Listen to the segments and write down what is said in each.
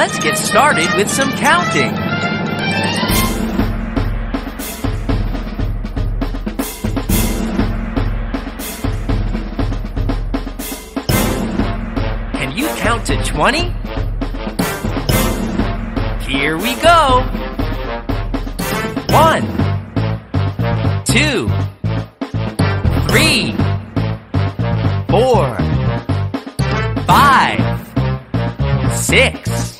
let's get started with some counting. Can you count to 20? Here we go. One, two, three, four, five, six,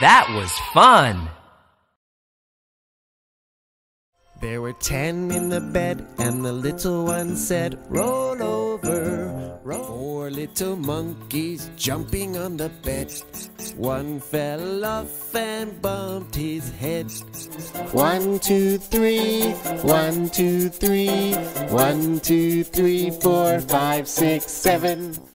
That was fun. There were ten in the bed, and the little one said, Roll over. Roll. Four little monkeys jumping on the bed. One fell off and bumped his head. One, two, three. One, two, three. One, two, three, four, five, six, seven.